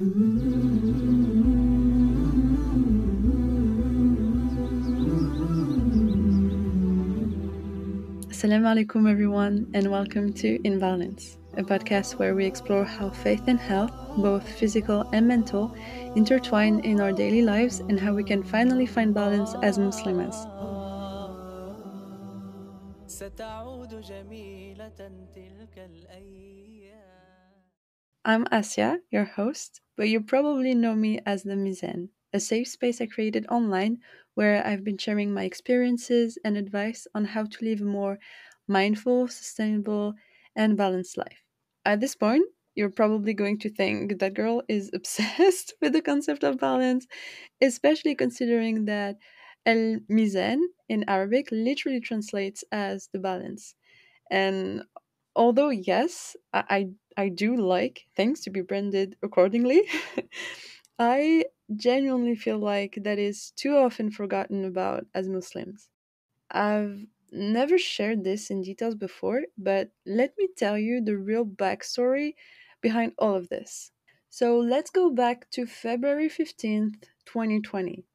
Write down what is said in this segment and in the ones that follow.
Assalamu alaikum, everyone, and welcome to In Balance, a podcast where we explore how faith and health, both physical and mental, intertwine in our daily lives and how we can finally find balance as Muslims. I'm Asya, your host, but you probably know me as the Mizaan, a safe space I created online where I've been sharing my experiences and advice on how to live a more mindful, sustainable, and balanced life. At this point, you're probably going to think that girl is obsessed with the concept of balance, especially considering that El Mizan in Arabic literally translates as the balance. And although, yes, I, I, do like things to be branded accordingly, I genuinely feel like that is too often forgotten about as Muslims. I've never shared this in details before, but let me tell you the real backstory behind all of this. So let's go back to February 15th, 2020.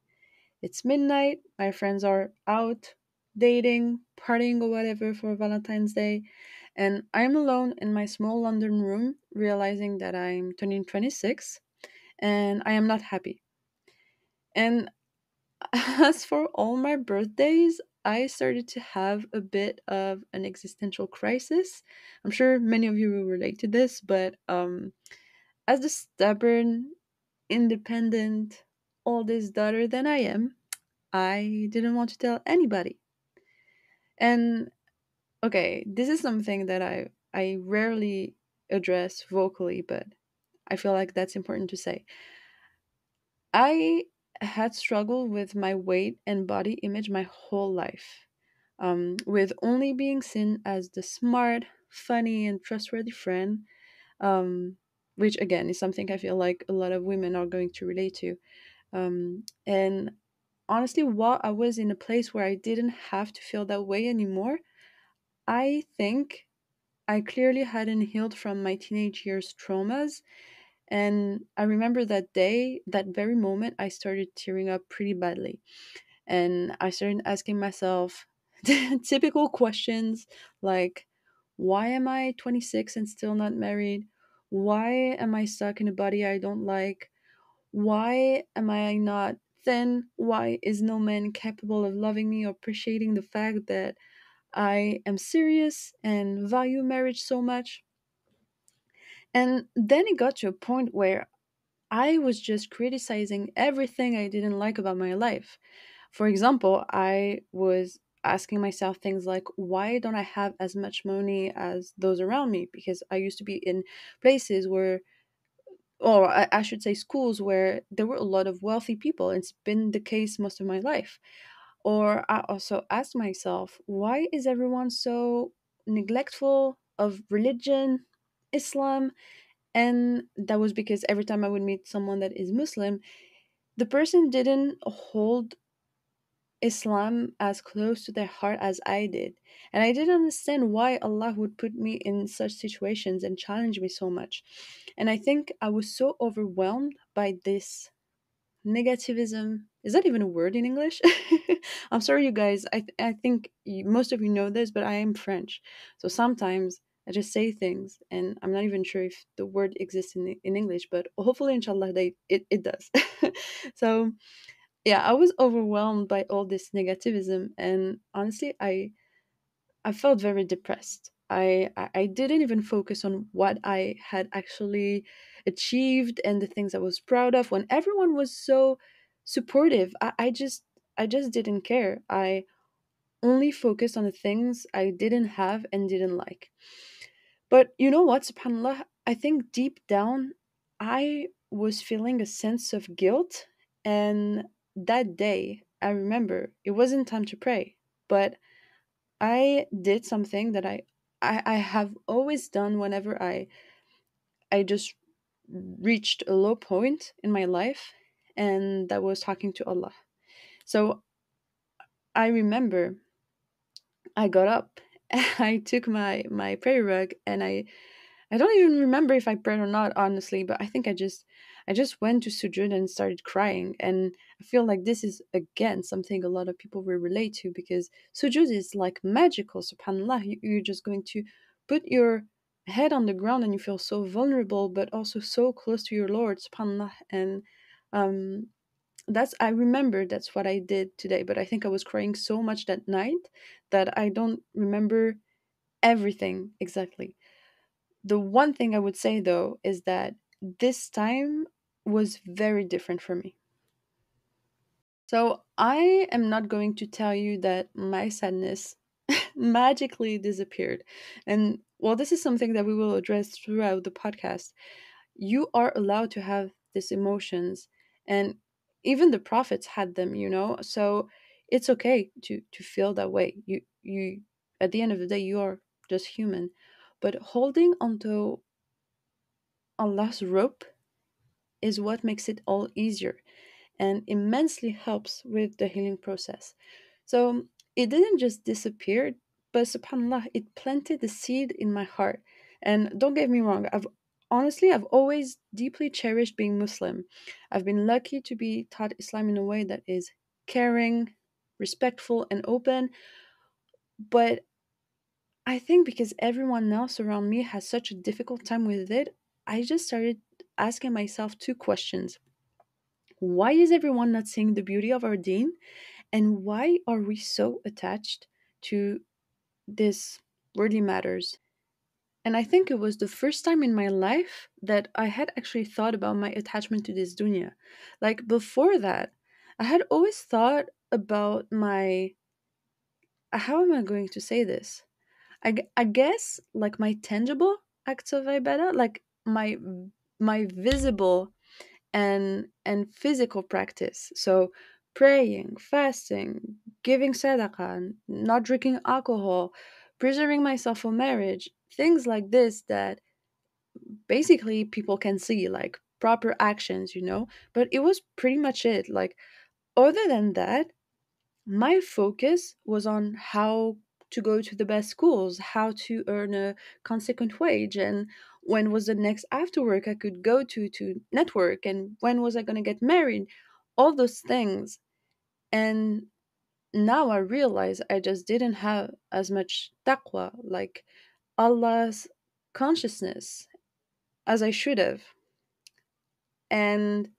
It's midnight, my friends are out, dating, partying, or whatever for Valentine's Day, and I'm alone in my small London room, realizing that I'm turning 26 and I am not happy. And as for all my birthdays, I started to have a bit of an existential crisis. I'm sure many of you will relate to this, but um, as the stubborn, independent, oldest daughter than I am, I didn't want to tell anybody. And okay, this is something that I I rarely address vocally, but I feel like that's important to say. I had struggled with my weight and body image my whole life, um, with only being seen as the smart, funny, and trustworthy friend, um, which again is something I feel like a lot of women are going to relate to. Um, and honestly, while I was in a place where I didn't have to feel that way anymore, I think I clearly hadn't healed from my teenage years' traumas and I remember that day, that very moment, I started tearing up pretty badly. And I started asking myself typical questions like, why am I 26 and still not married? Why am I stuck in a body I don't like? Why am I not thin? Why is no man capable of loving me or appreciating the fact that I am serious and value marriage so much? And then it got to a point where I was just criticizing everything I didn't like about my life. For example, I was asking myself things like, why don't I have as much money as those around me? Because I used to be in places where, or I, should say, schools where there were a lot of wealthy people. It's been the case most of my life. Or I also asked myself, why is everyone so neglectful of religion, Islam, and that was because every time I would meet someone that is Muslim, the person didn't hold Islam as close to their heart as I did. And I didn't understand why Allah would put me in such situations and challenge me so much. And I think I was so overwhelmed by this negativism. Is that even a word in English? I'm sorry, you guys. I, th- I think you, most of you know this, but I am French. So sometimes I just say things, and I'm not even sure if the word exists in in English, but hopefully, inshallah, they it it does. so, yeah, I was overwhelmed by all this negativism, and honestly, I I felt very depressed. I, I I didn't even focus on what I had actually achieved and the things I was proud of when everyone was so supportive. I, I just I just didn't care. I only focused on the things I didn't have and didn't like. But you know what, subhanAllah, I think deep down I was feeling a sense of guilt. And that day, I remember it wasn't time to pray, but I did something that I, I, I have always done whenever I I just reached a low point in my life, and that was talking to Allah. So I remember I got up, I took my my prayer rug, and I I don't even remember if I prayed or not, honestly, but I think I just I just went to sujud and started crying. And I feel like this is again something a lot of people will relate to because sujud is like magical, subhanAllah. You, you're just going to put your head on the ground and you feel so vulnerable, but also so close to your Lord, subhanAllah. And um, that's I remember that's what I did today, but I think I was crying so much that night that I don't remember everything exactly. The one thing I would say though is that this time was very different for me. So I am not going to tell you that my sadness magically disappeared. And well, this is something that we will address throughout the podcast. You are allowed to have these emotions, and even the prophets had them, you know. So it's okay to to feel that way. You you at the end of the day, you are just human. But holding onto Allah's rope is what makes it all easier and immensely helps with the healing process. So it didn't just disappear, but subhanAllah, it planted the seed in my heart. And don't get me wrong, I've honestly, I've always deeply cherished being Muslim. I've been lucky to be taught Islam in a way that is caring, respectful, and open. But I think because everyone else around me has such a difficult time with it, I just started asking myself two questions. Why is everyone not seeing the beauty of our deen? And why are we so attached to this worldly matters? And I think it was the first time in my life that I had actually thought about my attachment to this dunya. Like before that, I had always thought about my. How am I going to say this? I, I guess like my tangible acts of ibadah, like my my visible and and physical practice. So praying, fasting, giving sadaqah, not drinking alcohol, preserving myself for marriage, things like this that basically people can see like proper actions, you know? But it was pretty much it. Like other than that, my focus was on how to go to the best schools, how to earn a consequent wage, and when was the next after work I could go to to network, and when was I going to get married, all those things. And now I realize I just didn't have as much taqwa, like Allah's consciousness, as I should have. And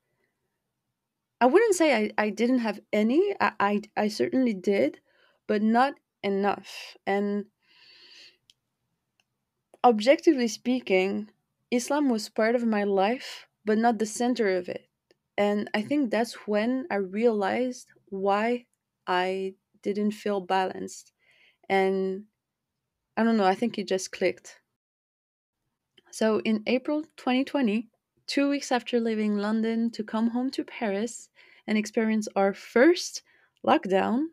I wouldn't say I, I didn't have any. I, I, I certainly did, but not enough. And objectively speaking, Islam was part of my life, but not the center of it. And I think that's when I realized why I didn't feel balanced. And I don't know, I think it just clicked. So in April 2020, two weeks after leaving London to come home to Paris and experience our first lockdown,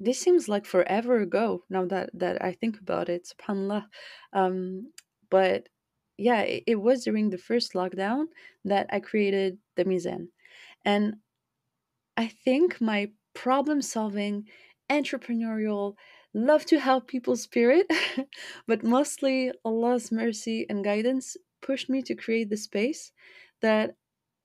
this seems like forever ago now that, that I think about it, subhanAllah. Um, but yeah, it, it was during the first lockdown that I created the Mizaan. And I think my problem solving, entrepreneurial, love to help people spirit, but mostly Allah's mercy and guidance pushed me to create the space that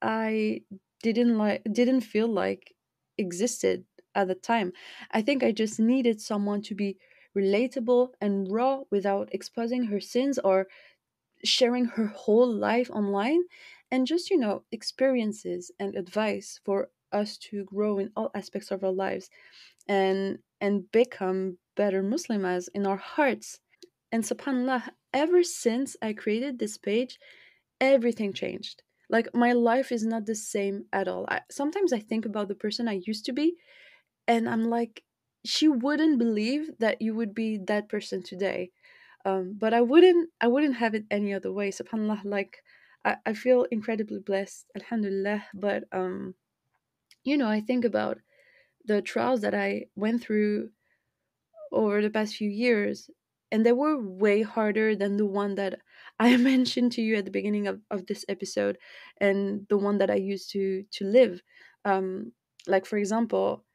I didn't like didn't feel like existed at the time. I think I just needed someone to be relatable and raw without exposing her sins or sharing her whole life online and just you know experiences and advice for us to grow in all aspects of our lives and and become better muslimas in our hearts and subhanallah ever since i created this page everything changed like my life is not the same at all I, sometimes i think about the person i used to be and i'm like she wouldn't believe that you would be that person today um, but I wouldn't I wouldn't have it any other way. Subhanallah, like I, I feel incredibly blessed, Alhamdulillah. But um, you know, I think about the trials that I went through over the past few years, and they were way harder than the one that I mentioned to you at the beginning of, of this episode, and the one that I used to to live. Um, like for example,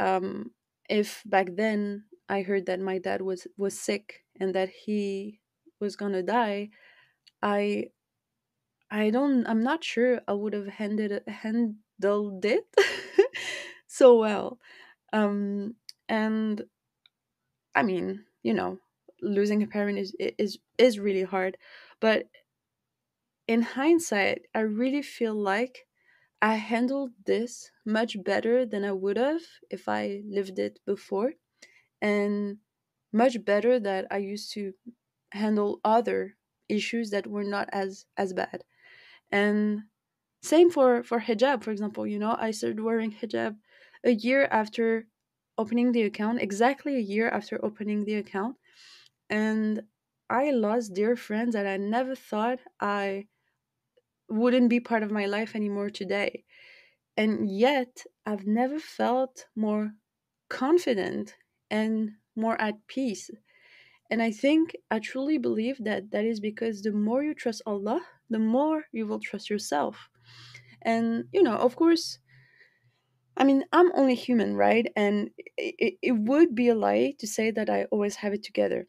um, if back then I heard that my dad was was sick and that he was gonna die, I I don't I'm not sure I would have handled handled it so well. Um and I mean, you know, losing a parent is is is really hard, but in hindsight, I really feel like I handled this much better than I would have if I lived it before, and much better that I used to handle other issues that were not as as bad. And same for for hijab, for example. You know, I started wearing hijab a year after opening the account, exactly a year after opening the account, and I lost dear friends that I never thought I wouldn't be part of my life anymore today. And yet, I've never felt more confident and more at peace. And I think I truly believe that that is because the more you trust Allah, the more you will trust yourself. And, you know, of course, I mean, I'm only human, right? And it, it would be a lie to say that I always have it together.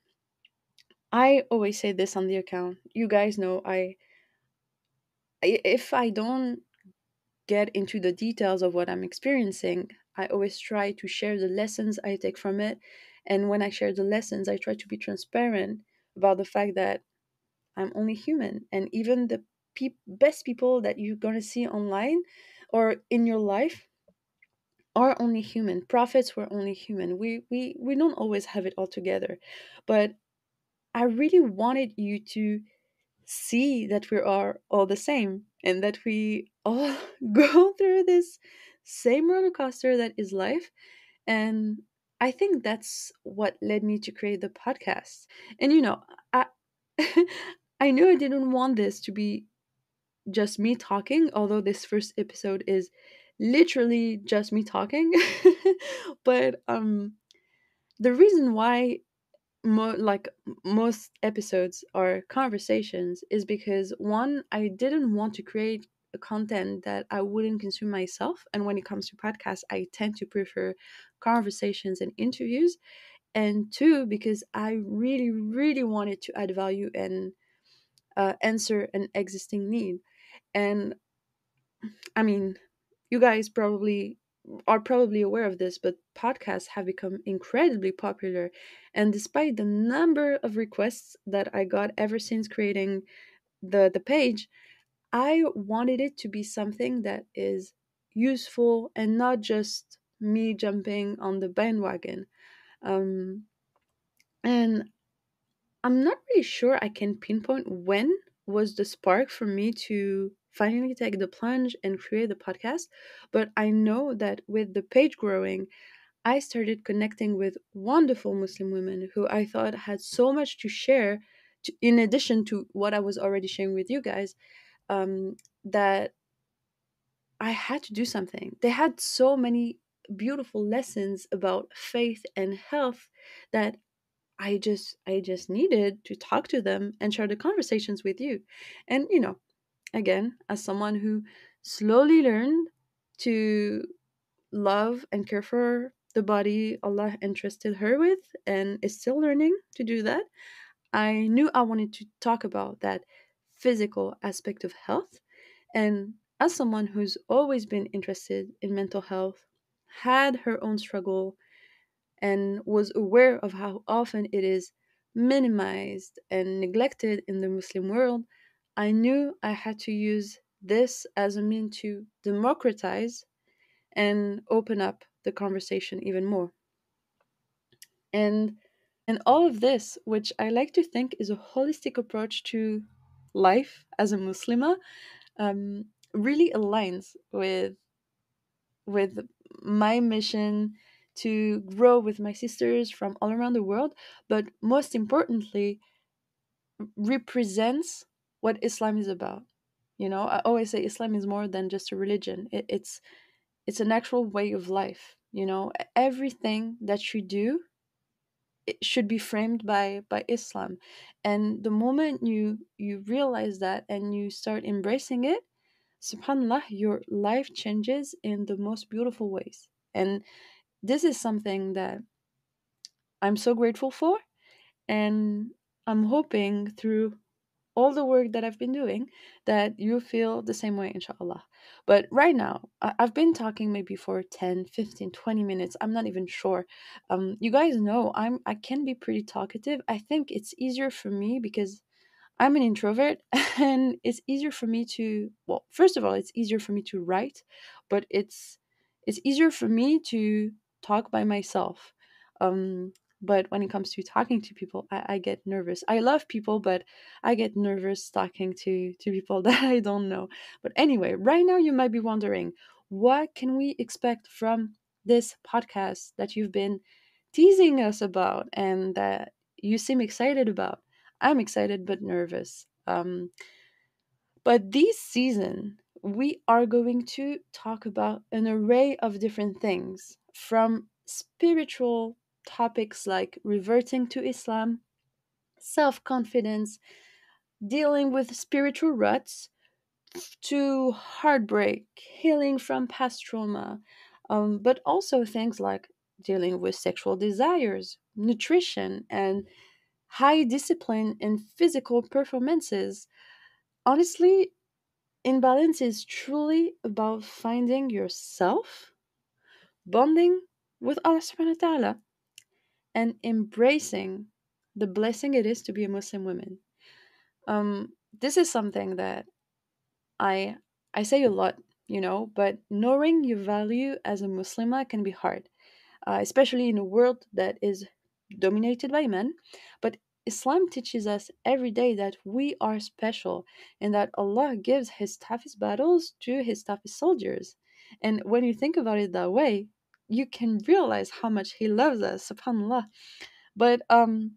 I always say this on the account. You guys know I if I don't get into the details of what I'm experiencing, I always try to share the lessons I take from it. And when I share the lessons, I try to be transparent about the fact that I'm only human. And even the pe- best people that you're going to see online or in your life are only human. Prophets were only human. We, we, we don't always have it all together. But I really wanted you to see that we are all the same and that we all go through this same roller coaster that is life. And I think that's what led me to create the podcast. And you know, I I knew I didn't want this to be just me talking, although this first episode is literally just me talking. but um the reason why mo- like most episodes are conversations is because one i didn't want to create a content that i wouldn't consume myself and when it comes to podcasts i tend to prefer conversations and interviews and two because i really really wanted to add value and uh, answer an existing need and i mean you guys probably are probably aware of this, but podcasts have become incredibly popular. And despite the number of requests that I got ever since creating the, the page, I wanted it to be something that is useful and not just me jumping on the bandwagon. Um, and I'm not really sure I can pinpoint when was the spark for me to finally take the plunge and create the podcast, but I know that with the page growing, I started connecting with wonderful Muslim women who I thought had so much to share, to, in addition to what I was already sharing with you guys, um, that I had to do something. They had so many beautiful lessons about faith and health that I just I just needed to talk to them and share the conversations with you. And you know, again, as someone who slowly learned to love and care for the body Allah entrusted her with and is still learning to do that, I knew I wanted to talk about that physical aspect of health. And as someone who's always been interested in mental health, had her own struggle and was aware of how often it is minimized and neglected in the Muslim world, I knew I had to use this as a mean to democratize and open up the conversation even more. And and all of this, which I like to think is a holistic approach to life as a Muslima, um, really aligns with with my mission to grow with my sisters from all around the world, but most importantly, represents what Islam is about. You know, I always say Islam is more than just a religion. It, it's it's an actual way of life. You know, everything that you do it should be framed by by Islam, and the moment you you realize that and you start embracing it, Subhanallah, your life changes in the most beautiful ways. And this is something that I'm so grateful for, and I'm hoping through all the work that I've been doing that you feel the same way, inshallah. But right now, I've been talking maybe for 10, 15, 20 minutes. I'm not even sure. Um, you guys know I'm I can be pretty talkative. I think it's easier for me because I'm an introvert and it's easier for me to well, first of all, it's easier for me to write, but it's it's easier for me to talk by myself. Um but when it comes to talking to people, I, I get nervous. I love people, but I get nervous talking to to people that I don't know. But anyway, right now you might be wondering, what can we expect from this podcast that you've been teasing us about and that you seem excited about? I'm excited but nervous. Um, but this season, we are going to talk about an array of different things from spiritual topics like reverting to Islam, self confidence, dealing with spiritual ruts, to heartbreak, healing from past trauma, um, but also things like dealing with sexual desires, nutrition, and high discipline in physical performances. Honestly, In Balance is truly about finding yourself, bonding with Allah subhanahu wa ta'ala, and embracing the blessing it is to be a Muslim woman. Um, this is something that I I say a lot, you know, but knowing your value as a Muslimah can be hard, uh, especially in a world that is dominated by men. But Islam teaches us every day that we are special and that Allah gives His toughest battles to His toughest soldiers. And when you think about it that way, you can realize how much He loves us, subhanAllah. But um,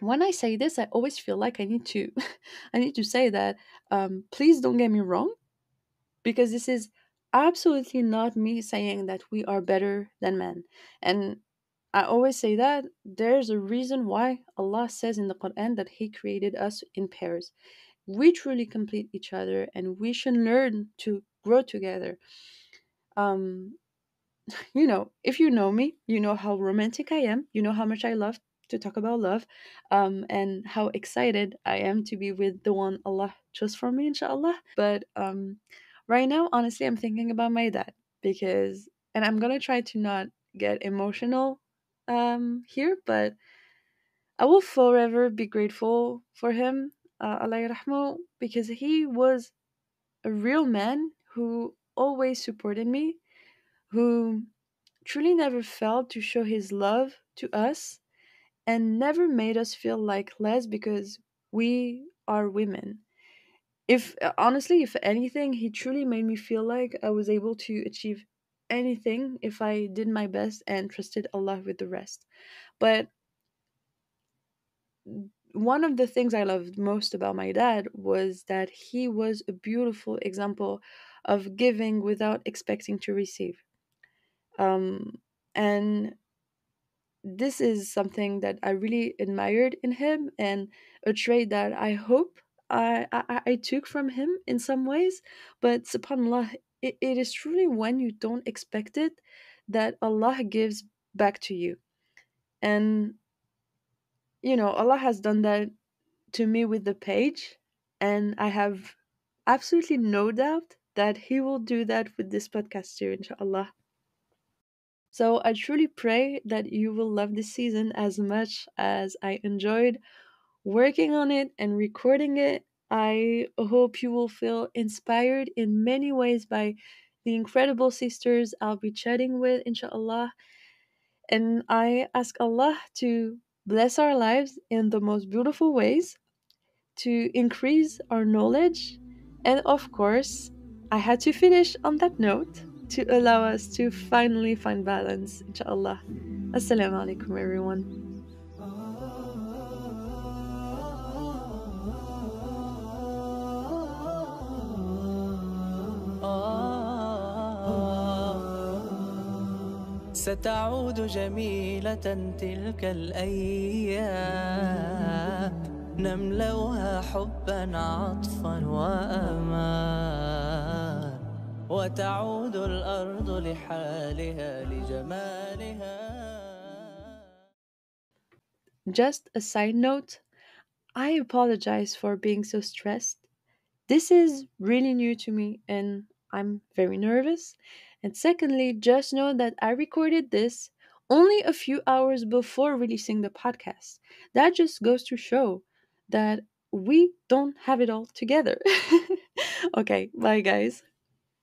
when I say this, I always feel like I need to, I need to say that um, please don't get me wrong, because this is absolutely not me saying that we are better than men. And I always say that there's a reason why Allah says in the Quran that He created us in pairs. We truly complete each other and we should learn to grow together. Um, you know, if you know me, you know how romantic I am, you know how much I love to talk about love, um, and how excited I am to be with the one Allah chose for me, inshallah. But um, right now, honestly, I'm thinking about my dad because, and I'm gonna try to not get emotional um, here, but I will forever be grateful for him, uh, Allah yarahmu, because he was a real man who always supported me, who truly never failed to show his love to us and never made us feel like less because we are women. If uh, honestly, if anything, he truly made me feel like I was able to achieve anything if I did my best and trusted Allah with the rest. But one of the things I loved most about my dad was that he was a beautiful example of giving without expecting to receive. Um, and this is something that I really admired in him and a trait that I hope I, I, I took from him in some ways. But subhanAllah, it, it is truly when you don't expect it that Allah gives back to you. And, you know, Allah has done that to me with the page. And I have absolutely no doubt that He will do that with this podcast too, inshallah. So I truly pray that you will love this season as much as I enjoyed working on it and recording it. I hope you will feel inspired in many ways by the incredible sisters I'll be chatting with, inshallah. And I ask Allah to bless our lives in the most beautiful ways, to increase our knowledge, and of course, I had to finish on that note to allow us to finally find balance, inshallah. Assalamu alaikum, everyone. ستعود جميلة تلك الأيام نملوها حبا عطفا وأمان وتعود الأرض لحالها لجمالها Just a side note I apologize for being so stressed. This is really new to me and I'm very nervous. And secondly, just know that I recorded this only a few hours before releasing the podcast. That just goes to show that we don't have it all together. okay, bye guys.